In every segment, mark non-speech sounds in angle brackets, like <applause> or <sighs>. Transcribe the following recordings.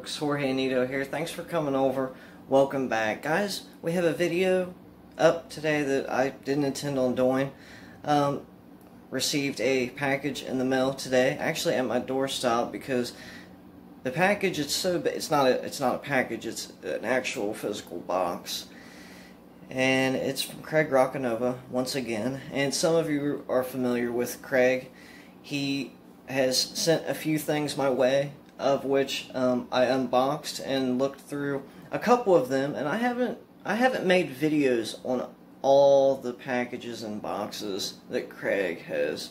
folks? Jorge Nito here. Thanks for coming over. Welcome back. Guys, we have a video up today that I didn't intend on doing. Um, received a package in the mail today, actually at my doorstop because the package it's so it's not a it's not a package, it's an actual physical box. And it's from Craig Roccanova once again. And some of you are familiar with Craig. He has sent a few things my way of which um, I unboxed and looked through a couple of them, and I haven't I haven't made videos on all the packages and boxes that Craig has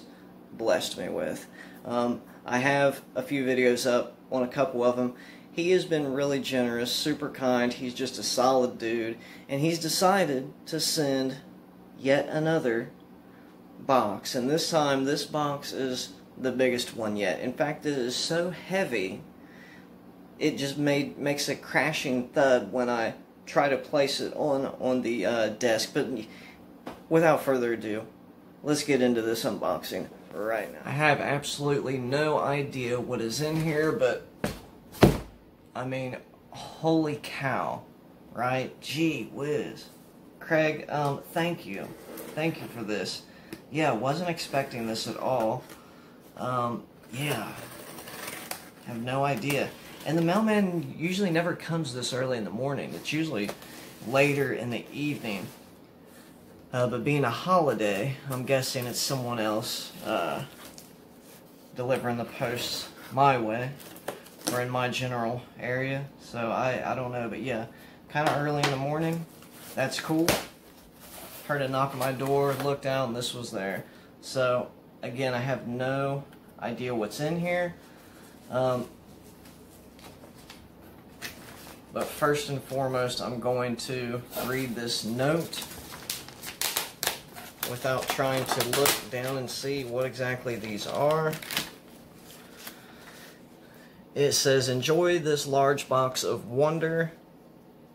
blessed me with. Um, I have a few videos up on a couple of them. He has been really generous, super kind. He's just a solid dude, and he's decided to send yet another box. And this time, this box is the biggest one yet. In fact, it is so heavy, it just made makes a crashing thud when I try to place it on on the uh, desk. But without further ado, let's get into this unboxing right now. I have absolutely no idea what is in here, but I mean, holy cow, right? Gee whiz. Craig, um, thank you. Thank you for this. Yeah, wasn't expecting this at all. Um, yeah. Have no idea. And the mailman usually never comes this early in the morning. It's usually later in the evening. Uh, but being a holiday, I'm guessing it's someone else uh, delivering the post my way or in my general area. So I, I don't know, but yeah, kind of early in the morning. That's cool. Heard a knock on my door, looked out, and this was there. So again, I have no idea what's in here. Um, but first and foremost, I'm going to read this note without trying to look down and see what exactly these are. It says, enjoy this large box of wonder.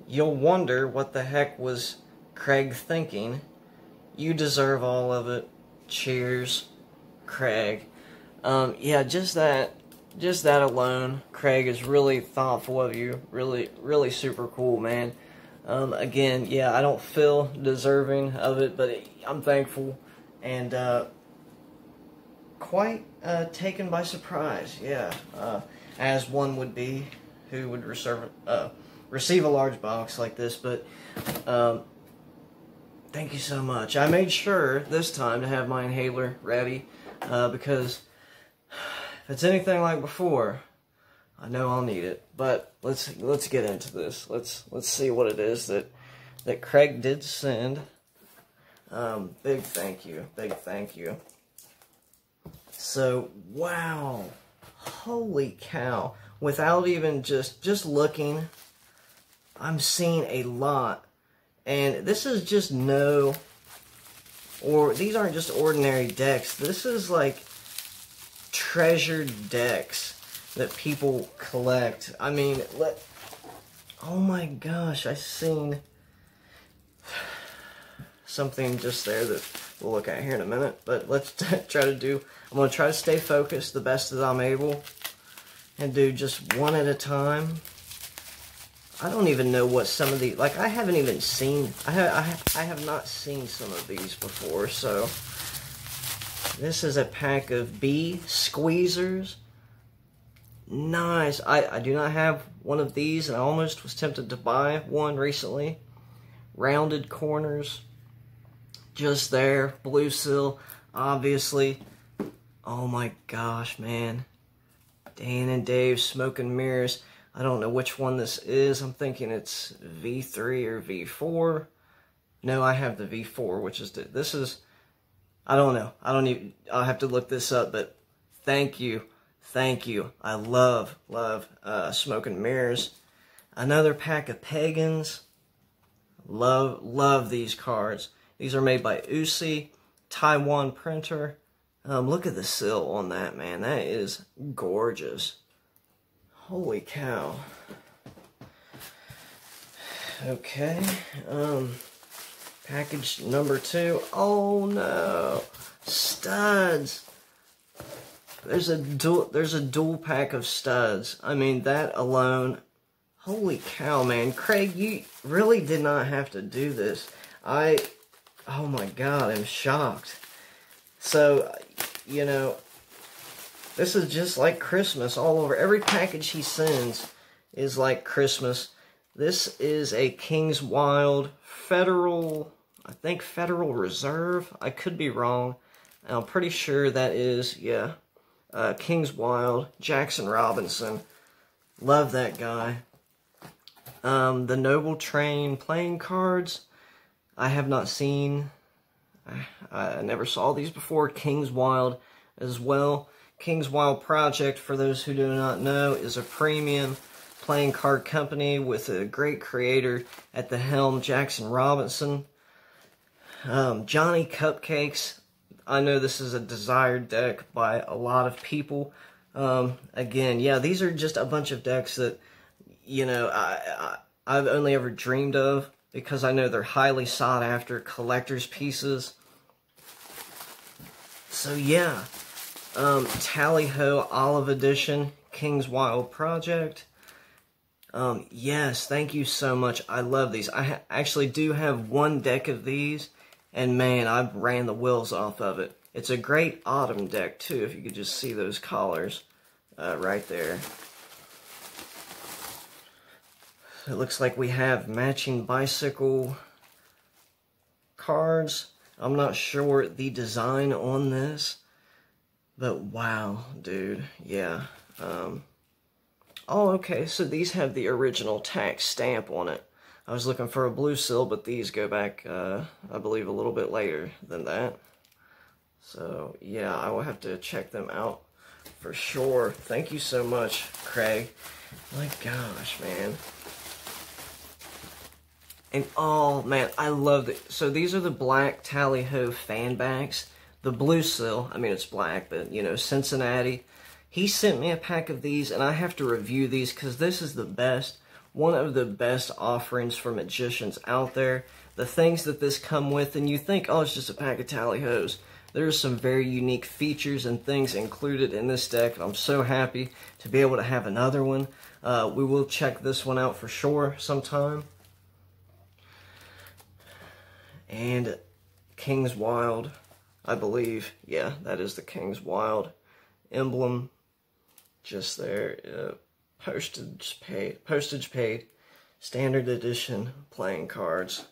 You'll wonder what the heck was Craig thinking. You deserve all of it. Cheers, Craig. Um, yeah, just that, just that alone, Craig is really thoughtful of you. Really, really super cool, man. Um, again, yeah, I don't feel deserving of it, but I'm thankful and uh, quite uh, taken by surprise. Yeah, uh, as one would be who would reserve, uh, receive a large box like this. But um, thank you so much. I made sure this time to have my inhaler ready uh, because if it's anything like before, I know I'll need it. But let's let's get into this. Let's let's see what it is that that Craig did send. Um, big thank you, big thank you. So wow, holy cow! Without even just just looking, I'm seeing a lot, and this is just no. Or these aren't just ordinary decks. This is like treasured decks that people collect. I mean, let. Oh my gosh, I seen something just there that we'll look at here in a minute. But let's <laughs> try to do. I'm gonna try to stay focused the best that I'm able, and do just one at a time. I don't even know what some of the like. I haven't even seen. I have. I I have not seen some of these before. So this is a pack of bee squeezers. Nice. I, I do not have one of these, and I almost was tempted to buy one recently. Rounded corners. Just there. Blue seal, obviously. Oh my gosh, man. Dan and Dave Smoke and Mirrors. I don't know which one this is. I'm thinking it's V3 or V4. No, I have the V4, which is the, this is I don't know. I don't even, I'll have to look this up, but thank you. Thank you. I love, love uh, Mirrors. Another pack of Pagans. Love, love these cards. These are made by Uusi, Taiwan printer. Um, look at the sill on that, man. That is gorgeous. Holy cow. Okay. Um, Package number two. Oh no. studs. There's a dual, there's a dual pack of studs. I mean, that alone, holy cow, man. Craig, you really did not have to do this. I, oh my God, I'm shocked. So, you know, this is just like Christmas all over. Every package he sends is like Christmas. This is a King's Wild Federal, I think Federal Reserve. I could be wrong. I'm pretty sure that is, yeah, uh, King's Wild, Jackson Robinson. Love that guy. Um, the Noble Train playing cards, I have not seen. I, I never saw these before. King's Wild as well. King's Wild Project, for those who do not know, is a premium playing card company with a great creator at the helm, Jackson Robinson. Um, Johnny Cupcakes, I know this is a desired deck by a lot of people. Um, again, yeah, these are just a bunch of decks that, you know, I, I, I've only ever dreamed of because I know they're highly sought after collector's pieces. So yeah, um, Tally Ho Olive Edition, King's Wild Project. Um, yes, thank you so much. I love these. I actually do have one deck of these, and man, I ran the wheels off of it. It's a great autumn deck, too, if you could just see those collars uh, right there. It looks like we have matching bicycle cards. I'm not sure the design on this, but wow, dude, yeah. Um, oh, okay, so these have the original tax stamp on it. I was looking for a blue seal, but these go back, uh, I believe, a little bit later than that. So, yeah, I will have to check them out for sure. Thank you so much, Craig. My gosh, man. And, oh, man, I love it. So, these are the black Tally Ho fan backs. The blue seal, I mean, it's black, but, you know, Cincinnati. He sent me a pack of these, and I have to review these because this is the best one of the best offerings for magicians out there. The things that this come with, and you think, oh, it's just a pack of tally hos. There's some very unique features and things included in this deck. I'm so happy to be able to have another one. Uh, we will check this one out for sure sometime. And King's Wild, I believe. Yeah, that is the King's Wild emblem just there. Uh, postage paid, postage paid, standard edition playing cards.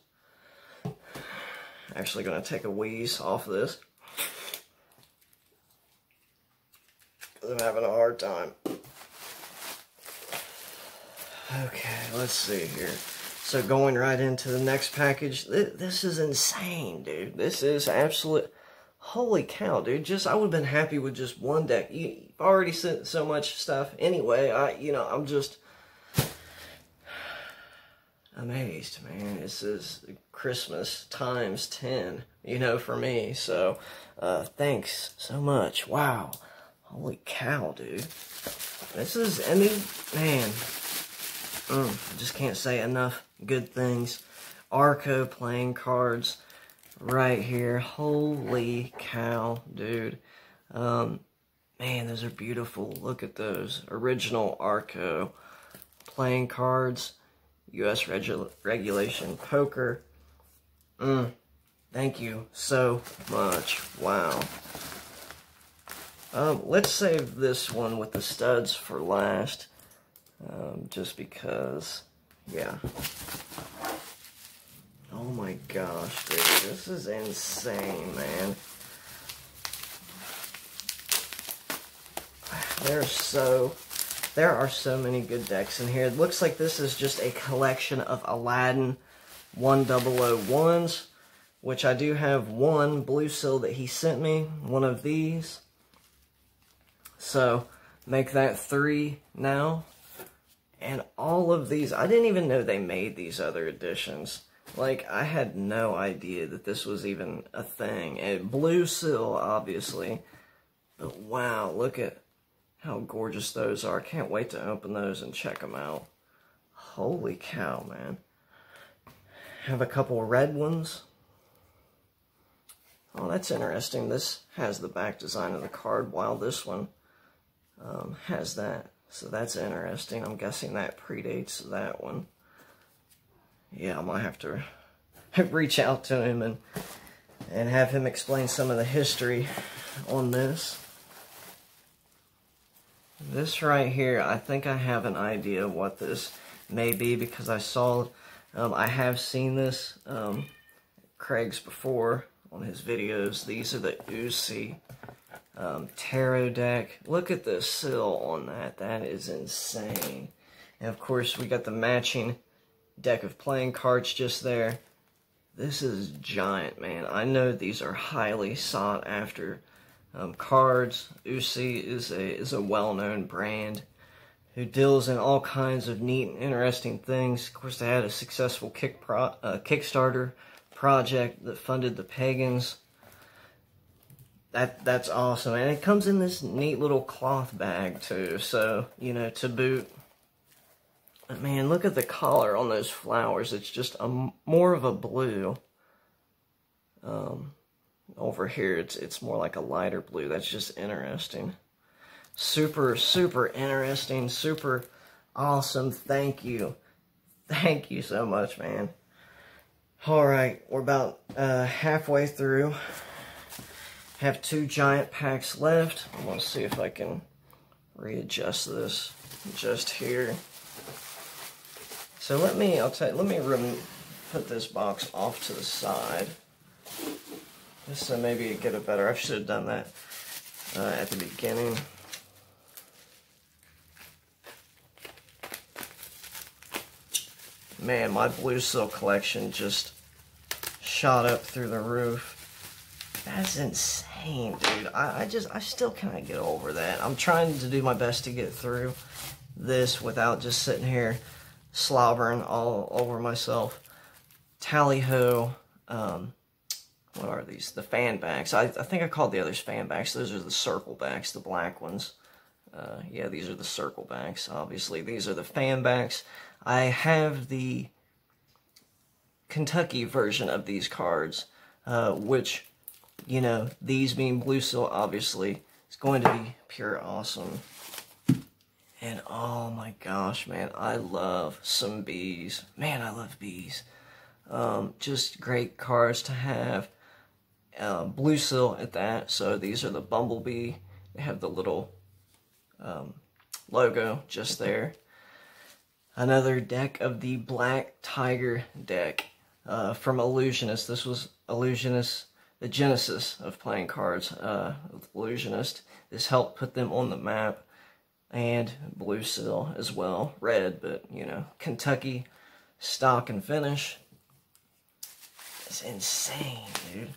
Actually going to take a wheeze off of this. I'm having a hard time. Okay, let's see here. So going right into the next package, this is insane, dude. This is absolute holy cow, dude. Just, I would have been happy with just one deck. You, already sent so much stuff anyway. I, you know, I'm just amazed, man. This is Christmas times 10, you know, for me. So, uh, thanks so much. Wow. Holy cow, dude. This is, I mean, man. Mm, just can't say enough good things. Arco playing cards right here. Holy cow, dude. Um, man, those are beautiful. Look at those. Original Arco playing cards. U.S. Regu regulation poker. Mm, thank you so much. Wow. Um, let's save this one with the studs for last. Um, just because, yeah. Oh my gosh, dude. This is insane, man. There's so... There are so many good decks in here. It looks like this is just a collection of Aladdin 1001s, which I do have one blue seal that he sent me, one of these. So, make that three now. And all of these, I didn't even know they made these other editions. Like, I had no idea that this was even a thing. And blue seal, obviously. But wow, look at how gorgeous those are. Can't wait to open those and check them out. Holy cow, man. Have a couple red ones. Oh, that's interesting. This has the back design of the card, while this one um, has that. So that's interesting. I'm guessing that predates that one. Yeah, I might have to <laughs> reach out to him and and have him explain some of the history on this. This right here, I think I have an idea what this may be because I saw, um, I have seen this, um, Craig's before on his videos. These are the Uusi um, tarot deck. Look at the sill on that. That is insane. And of course, we got the matching deck of playing cards just there. This is giant, man. I know these are highly sought after um, cards. Uusi is a is a well-known brand who deals in all kinds of neat and interesting things. Of course, they had a successful kick pro, uh, Kickstarter project that funded the Pagans. That that's awesome, and it comes in this neat little cloth bag too. So you know to boot. Man, look at the color on those flowers. It's just a more of a blue. Um, over here, it's it's more like a lighter blue. That's just interesting. Super, super interesting. Super awesome. Thank you. Thank you so much, man. All right, we're about uh, halfway through. Have two giant packs left. I'm gonna see if I can readjust this just here. So let me, I'll you, let me put this box off to the side. Just so maybe get it better. I should have done that uh, at the beginning. Man, my blue seal collection just shot up through the roof. That's insane, dude. I, I just, I still can't get over that. I'm trying to do my best to get through this without just sitting here slobbering all over myself. Tally ho. Um, what are these? The fan backs. I, I think I called the others fan backs. Those are the circle backs, the black ones. Uh, yeah, these are the circle backs, obviously. These are the fan backs. I have the Kentucky version of these cards, uh, which, you know, these being blue seal, obviously, is going to be pure awesome. And oh my gosh, man, I love some bees. Man, I love bees. Um, just great cards to have. Uh, blue seal at that. So these are the Bumblebee. They have the little um, logo just there. Another deck of the Black Tiger deck uh, from Ellusionist. This was Ellusionist, the genesis of playing cards uh, Ellusionist. This helped put them on the map and blue seal as well. Red, but you know, Kentucky stock and finish. It's insane, dude.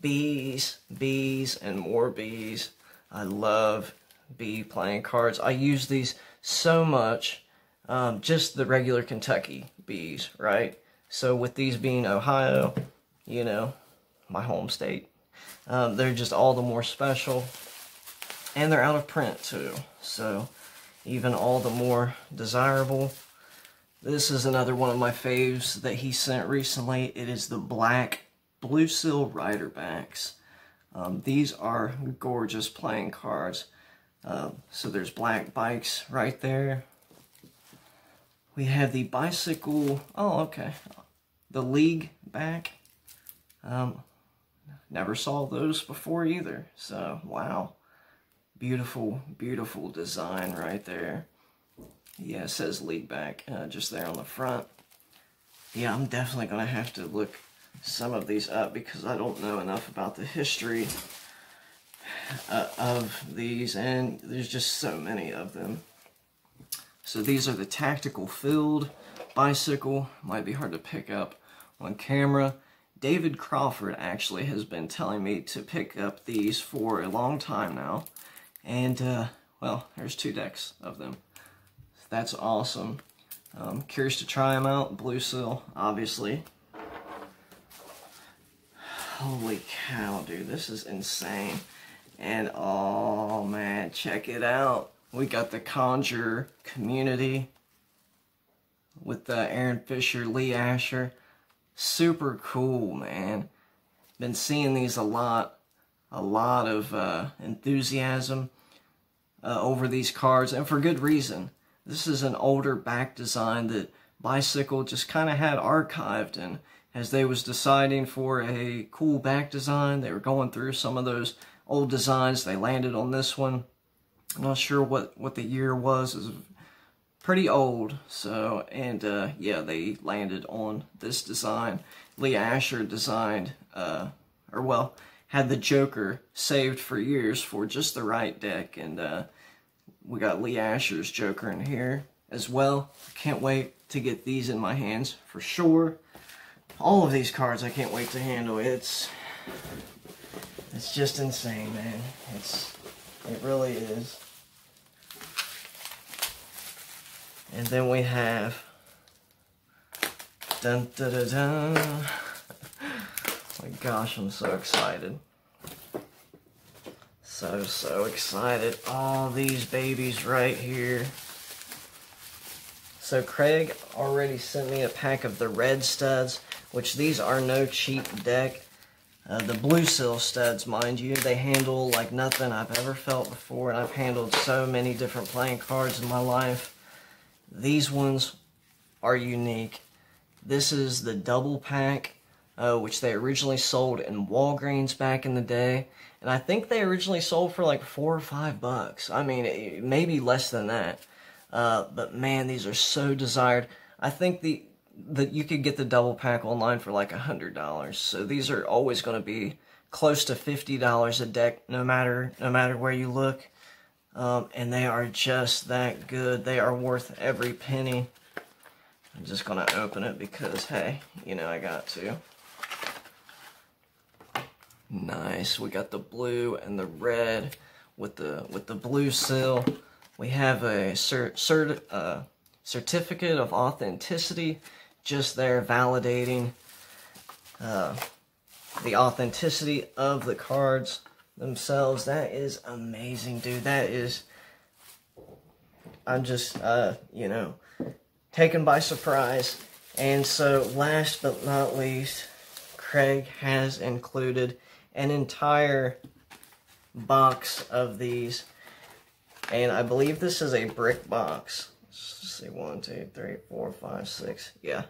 Bees, bees, and more bees. I love bee playing cards. I use these so much. Um, just the regular Kentucky bees, right? So with these being Ohio, you know, my home state, um, they're just all the more special. And they're out of print too. So even all the more desirable. This is another one of my faves that he sent recently. It is the black Blue Seal Rider backs. Um, these are gorgeous playing cards. Um, so there's black bikes right there. We have the bicycle. Oh, okay. The league back. Um, never saw those before either. So, wow. Beautiful, beautiful design right there. Yeah, it says league back uh, just there on the front. Yeah, I'm definitely going to have to look some of these up because I don't know enough about the history uh, of these, and there's just so many of them. So these are the tactical field bicycle. Might be hard to pick up on camera. David Crawford actually has been telling me to pick up these for a long time now. And, uh, well, there's two decks of them. That's awesome. Um, curious to try them out. Blue Seal, obviously. Holy cow, dude. This is insane. And, oh, man, check it out. We got the Conjuror Community with uh, Aaron Fisher, Lee Asher. Super cool, man. been seeing these a lot, a lot of uh, enthusiasm uh, over these cards, and for good reason. This is an older back design that Bicycle just kind of had archived, and as they was deciding for a cool back design, they were going through some of those old designs. They landed on this one. I'm not sure what, what the year was. It was pretty old. So, and uh, yeah, they landed on this design. Lee Asher designed, uh, or well, had the Joker saved for years for just the right deck. And uh, we got Lee Asher's Joker in here as well. Can't wait to get these in my hands for sure. All of these cards I can't wait to handle. It's it's just insane, man. It's it really is. And then we have dun dun dun dun. My gosh, I'm so excited. So so excited. All these babies right here. So Craig already sent me a pack of the red studs, which these are no cheap deck. Uh, the blue seal studs, mind you, they handle like nothing I've ever felt before, and I've handled so many different playing cards in my life. These ones are unique. This is the double pack, uh, which they originally sold in Walgreens back in the day, and I think they originally sold for like four or five bucks. I mean, maybe less than that. Uh, but man, these are so desired. I think the that you could get the double pack online for like a hundred dollars. So these are always going to be close to fifty dollars a deck, no matter no matter where you look. Um, and they are just that good. They are worth every penny. I'm just gonna open it because hey, you know I got to. Nice. We got the blue and the red with the with the blue seal. We have a cert, cert, uh, certificate of authenticity just there validating uh, the authenticity of the cards themselves. That is amazing, dude. That is, I'm just, uh, you know, taken by surprise. And so, last but not least, Craig has included an entire box of these and I believe this is a brick box. Let's see, one, two, three, four, five, six. Yeah.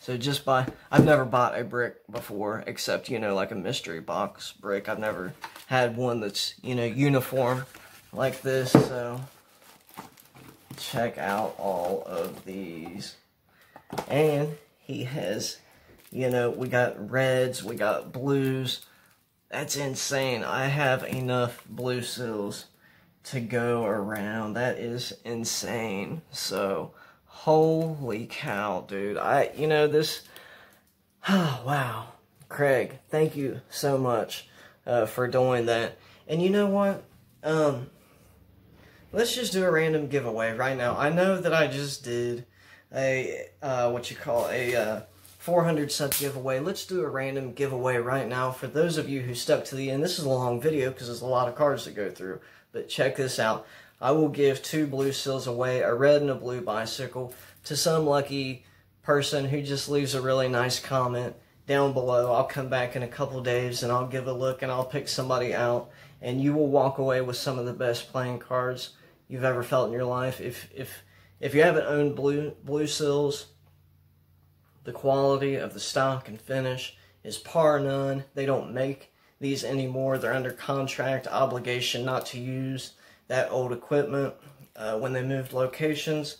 So just by, I've never bought a brick before, except, you know, like a mystery box brick. I've never had one that's, you know, uniform like this. So check out all of these. And he has, you know, we got reds, we got blues. That's insane. I have enough blue seals to go around. That is insane. So, holy cow, dude. I, you know, this, oh, <sighs> wow. Craig, thank you so much uh, for doing that. And you know what? Um, let's just do a random giveaway right now. I know that I just did a, uh, what you call a, uh, 400 sub giveaway. Let's do a random giveaway right now for those of you who stuck to the end. This is a long video because there's a lot of cards to go through. But check this out. I will give two blue seals away, a red and a blue bicycle, to some lucky person who just leaves a really nice comment down below. I'll come back in a couple days and I'll give a look and I'll pick somebody out and you will walk away with some of the best playing cards you've ever felt in your life. If if if you haven't owned blue blue seals, the quality of the stock and finish is par none. They don't make these anymore. They're under contract obligation not to use that old equipment uh, when they moved locations.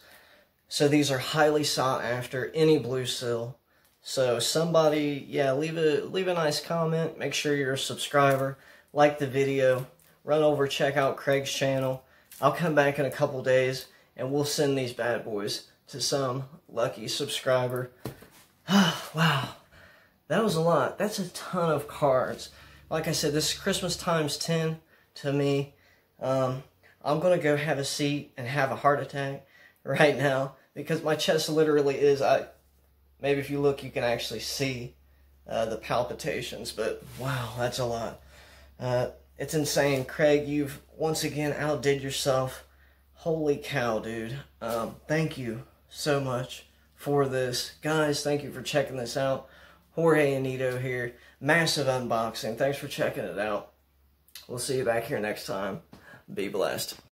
So these are highly sought after, any blue seal. So somebody, yeah, leave a leave a nice comment. Make sure you're a subscriber. Like the video. Run over, check out Craig's channel. I'll come back in a couple days and we'll send these bad boys to some lucky subscriber. <sighs> wow, that was a lot. That's a ton of cards like I said, this is Christmas times 10 to me. Um, I'm going to go have a seat and have a heart attack <laughs> right now because my chest literally is, I maybe if you look, you can actually see uh, the palpitations, but wow, that's a lot. Uh, it's insane. Craig, you've once again outdid yourself. Holy cow, dude. Um, thank you so much for this. Guys, thank you for checking this out. Jorge Anito here. Massive unboxing. Thanks for checking it out. We'll see you back here next time. Be blessed.